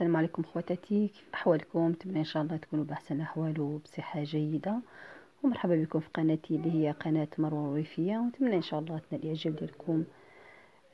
السلام عليكم خواتاتي كيف أحوالكم؟ نتمنى إن شاء الله تكونوا بأحسن الاحوال وبصحة جيدة. ومرحبا بكم في قناتي اللي هي قناة مروة الريفيه ونتمنى إن شاء الله تنال الإعجاب ديالكم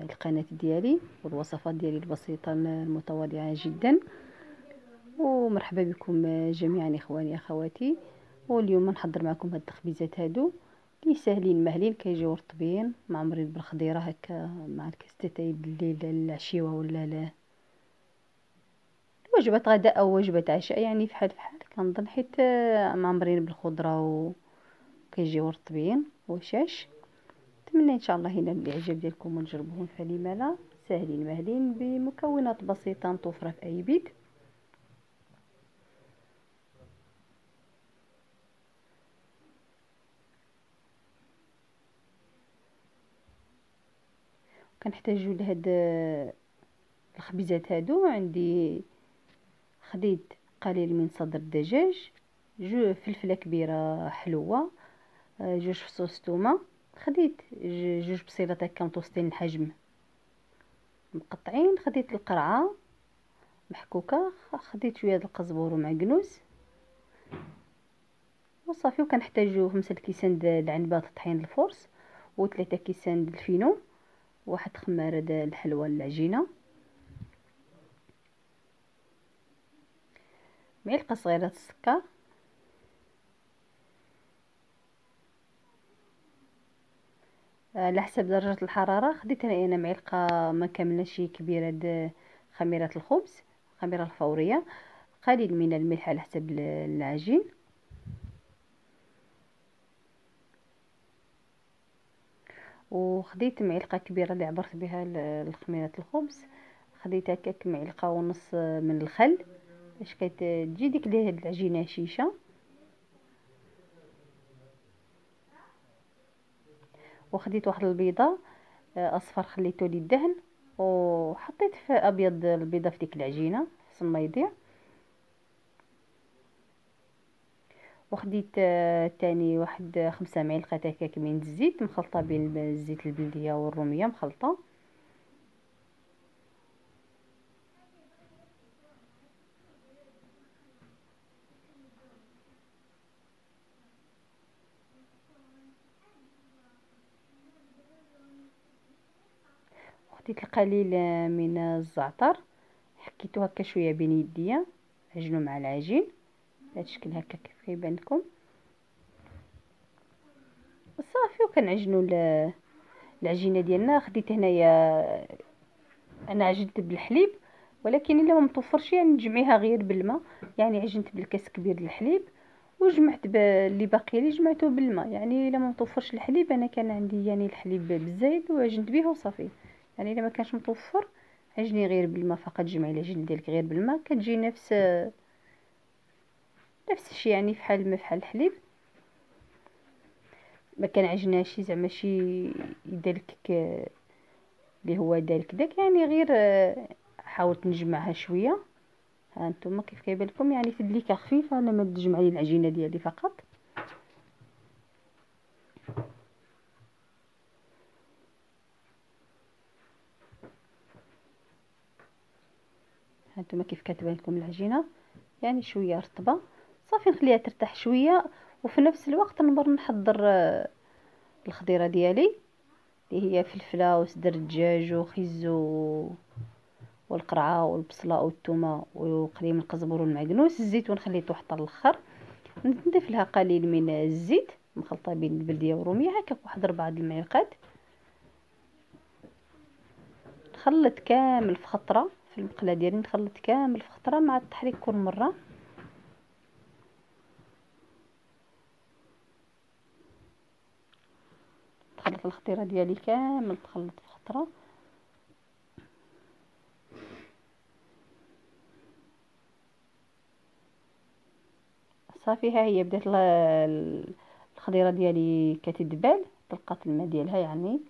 القناة ديالي والوصفات ديالي البسيطة المتواضعة جدا. ومرحبا بكم جميعا إخواني أخواتي. واليوم نحضر معكم هاد التخبيزات هادو اللي ساهلين مهلين كيجيو رطبين معمرين بالخضيرة هكا مع الكاستاي بالليل العشيوة ولا لا. وجبة غداء أو وجبة عشاء يعني فحال فحال كنظن حيت معمرين بالخضرة وكيجيو رطبين وشاش. نتمنى إن شاء الله ينال الاعجاب ديالكم وتجربوهم فلما لا ساهلين مهلين بمكونات بسيطة متوفرة في أي بيت. كنحتاجو لهاد الخبيزات هادو. عندي خديت قليل من صدر الدجاج جو فلفلة كبيرة حلوة جوج فصوص تومة خديت جوج بصيلات هكا متوسطين الحجم مقطعين خديت القرعة محكوكة خديت شوية د القزبور ومعكنوس وصافي وكنحتاجو خمسة كيسان د العنبه طحين الفرص وثلاثة كيسان د الفينو واحد خمارة د الحلوى العجينة. معلقه صغيرة السكر؟ على حسب درجة الحرارة خديت أنا معلقه ما كامله شي كبيره د خميرة الخبز خميرة الفورية قليل من الملح على حسب العجين. وخديت معلقة كبيرة اللي عبرت بها لخميره الخبز خديت هكاك معلقة ونص من الخل. باش كتجي ديك العجينة هشيشه وخديت واحد البيضة آه، أصفر خليته للدهن وحطيت في أبيض البيضة في ديك العجينة حسن ما يضيع وخديت آه، تاني واحد خمسة معلقات هكاك من الزيت مخلطة بين الزيت البلدية والرومية مخلطة. خديت القليل من الزعتر حكيتو هكا شوية بين يديا عجنو مع العجين. بهذا الشكل هكا كيف كيبان لكم صافي وكنعجنوا العجينة ديالنا. خديت هنايا أنا عجنت بالحليب ولكن إلا ما متوفرش يعني نجمعيها غير بالماء. يعني عجنت بالكاس كبير الحليب وجمعت اللي باقي لي جمعته بالماء. يعني إلا ما متوفرش الحليب أنا كان عندي يعني الحليب بالزايد وعجنت به وصافي. يعني إلا ما كانش متوفر عجني غير بالماء فقط جمعي العجين ديالك غير بالماء كتجي نفس نفس الشيء يعني فحال ما فحال الحليب. ما كنعجنهاش زعما شي يدلكك اللي هو دالك داك يعني غير حاولت نجمعها شوية. ها نتوما كيف كيبان لكم يعني في دليكه خفيفة أنا ما تجمع لي العجينة ديالي فقط. هانتوما كيف كتبان لكم العجينة؟ يعني شوية رطبة. صافي نخليها ترتاح شوية وفي نفس الوقت نمر نحضر آه، الخضيرة ديالي اللي هي فلفلة وصدر الدجاج وخز والقرعة والبصلة والثومه وقليل من القزبر والمعكنوس الزيتون خليته حتى الآخر نضيف لها قليل من الزيت مخلطة بين البلدية والرومية هكا واحد ربعه المعلقات نخلط كامل في خطرة. في المقلة ديالي نخلط كامل في خطرة مع التحريك كل مرة. تخلط الخطيرة ديالي كامل تخلط في خطرة. صافي ها هي بدات الخضيره ديالي كتدبال طلقات الماء ديالها يعني.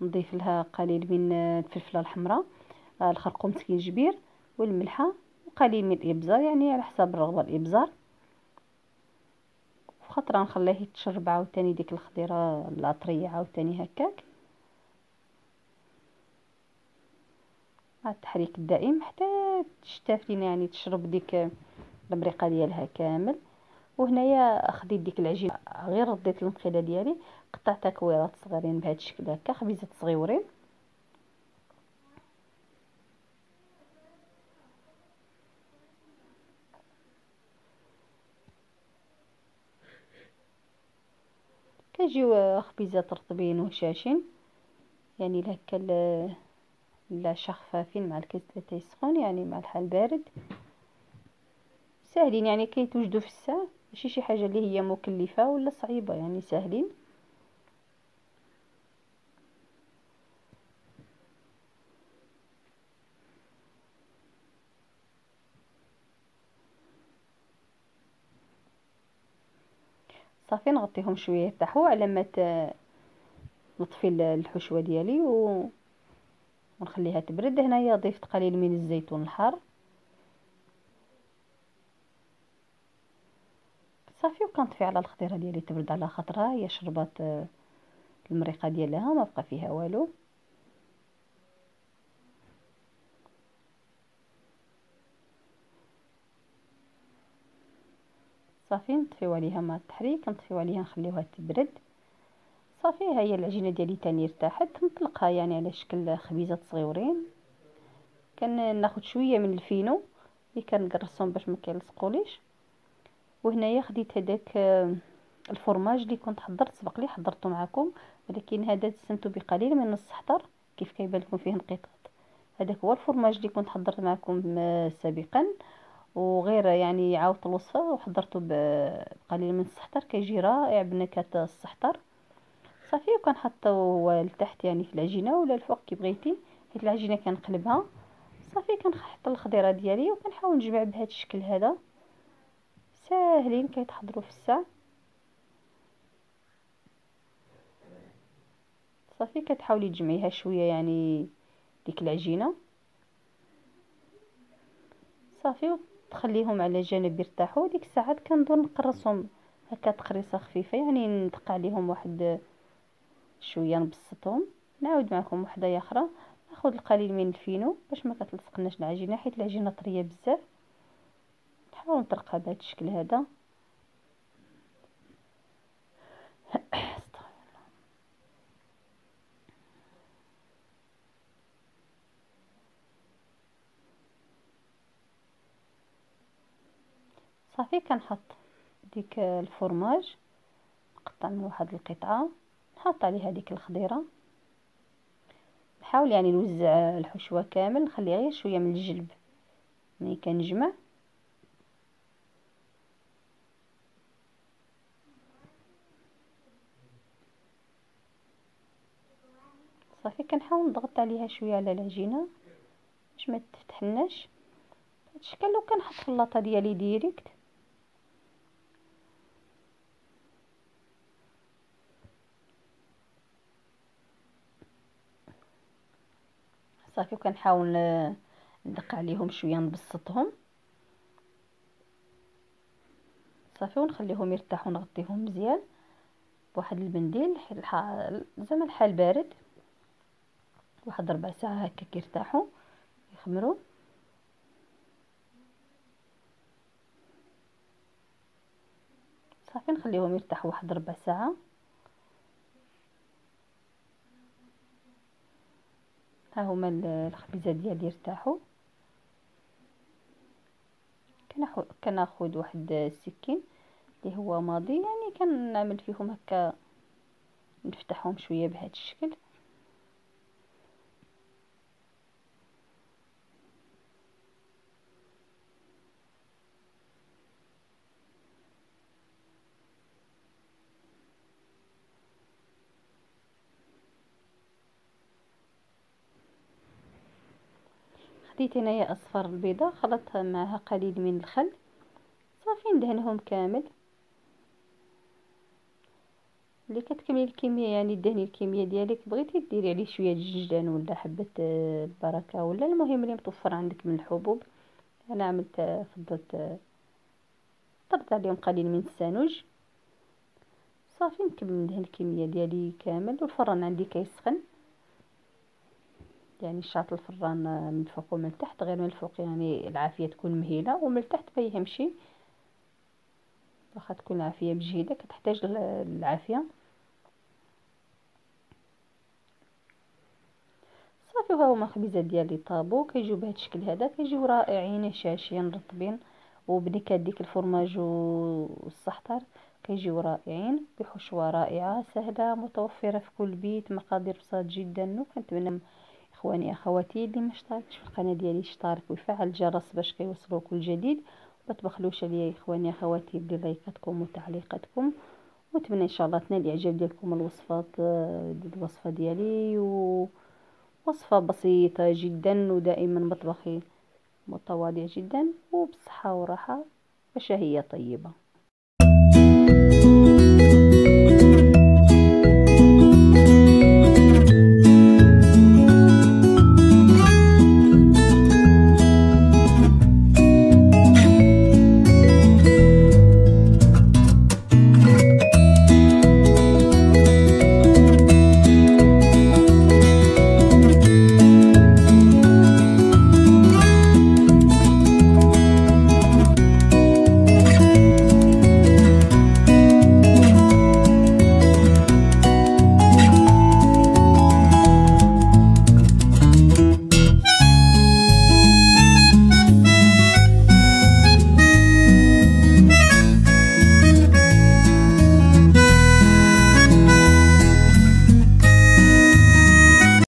نضيف لها قليل من الفلفلة الحمراء. الخرقوم سكينجبير والملحة وقليل من الإبزار يعني على حسب الرغبة الإبزار. خطره نخليه يتشرب عاوتاني ديك الخضيرة العطريه عاوتاني هكاك. مع التحريك الدائم حتى تشتاف لينا يعني تشرب ديك المريقة ديالها كامل. وهنايا خديت ديك العجينة. غير رديت المقيله ديالي قطعتها كويرات صغيرين بهذا الشكل هكا خبيزات صغيورين. كيجيو خبيزات رطبين وهشاشين يعني لهكا العشاء خفافين مع الكاس تاعي سخون يعني مع الحال بارد. ساهلين يعني كيتوجدوا في الساعة ماشي شي حاجة اللي هي مكلفة ولا صعيبة يعني ساهلين صافي نغطيهم شوية يرتاحوا على ما نطفي الحشوة ديالي و ونخليها تبرد. هنايا ضيفت قليل من الزيتون الحار. صافي وكنطفي على الخضيره ديالي تبرد على خاطرها هي شربات المريقة ديالها ما بقى فيها والو. صافي نطفيو عليها مع التحريك نطفيو عليها نخليوها تبرد. صافي هي العجينة ديالي تاني ارتاحت نطلقها يعني على شكل خبيزات صغيورين كناخد شوية من الفينو اللي كنقرصهم باش ما كيلصقوليش. وهنايا خديت هداك الفرماج اللي كنت حضرت سبق لي حضرته معكم ولكن هذا دسمته بقليل من السحطر كيف كيبان لكم فيه انقطاط. هذاك هو الفرماج اللي كنت حضرت معكم سابقا وغير يعني عاودت الوصفة وحضرته بقليل من السحطر كيجي رائع بنكهة السحطر صافي وكنحطو لتحت يعني في العجينة ولا الفوق كي بغيتي حيت العجينة كنقلبها. صافي كنحط الخضيرة ديالي وكنحاول نجمع بهذا الشكل هذا. ساهلين كيتحضروا في الساعة. صافي كتحاولي تجمعيها شوية يعني ديك العجينة. صافي تخليهم على جنب يرتاحوا. ديك الساعات كندور نقرصهم هكا تقريصة خفيفة يعني ندق عليهم واحد شوية نبسطهم. نعاود معكم وحدة أخرى. ناخذ القليل من الفينو باش ما كتلصقناش العجينة حيت العجينة طرية بزاف. نحاول نطرقها بهذا الشكل هذا. صافي كنحط ديك الفرماج نقطع من واحد القطعة نحط عليها ديك الخضيرة. نحاول يعني نوزع الحشوة كامل نخلي غير شوية من الجلب. ملي كنجمع. صافي كنحاول نضغط عليها شوية على العجينة باش ما تفتحناش. بهذا الشكل في اللاطه ديالي ديريكت صافي وكنحاول ندق عليهم شوية نبسطهم. صافي ونخليهم يرتاحوا نغطيهم مزيان. بواحد المنديل زعما الحال بارد. واحد ربع ساعة هكا كيرتاحوا يخمروا. صافي نخليهم يرتاحوا واحد ربع ساعة. ها هما الخبيزات ديالي ارتاحوا كناخذ واحد السكين اللي هو ماضي يعني كنعمل فيهم هكا نفتحهم شوية بهذا الشكل. خديت هنايا أصفر البيضة خلطتها معها قليل من الخل. صافي ندهنهم كامل. اللي كتكملي الكمية يعني دهني الكمية ديالك بغيتي ديري عليه شوية الجنجان ولا حبة البركه ولا المهم اللي متوفر عندك من الحبوب. أنا عملت فضلت طرت عليهم قليل من السانوج. صافي نكمل ندهن الكمية ديالي كامل. والفران عندي كيسخن. يعني شاط الفران من الفوق ومن التحت غير من الفوق يعني العافية تكون مهيلة ومن التحت ما يهمشي واخا تكون العافية مجهدة كتحتاج العافية. صافي وها هما الخبيزات ديالي طابو كيجيو بهذا الشكل هذا كيجيو رائعين هشاشين رطبين وبنكهه ديك الفرماج والسحطر كيجيو رائعين بحشوة رائعة سهلة متوفرة في كل بيت مقادير بساط جدا وكنتمنى إخواني أخواتي اللي ما اشتركش في القناة ديالي يشترك ويفعل الجرس باش كيوصلو كل جديد. ما تبخلوش عليا إخواني أخواتي بلايكاتكم وتعليقاتكم. ونتمنى إن شاء الله تنال الإعجاب ديالكم الوصفات ديال الوصفة ديالي و وصفة بسيطة جدا ودائما مطبخي متواضع جدا وبصحة وراحة وشهيه طيبة.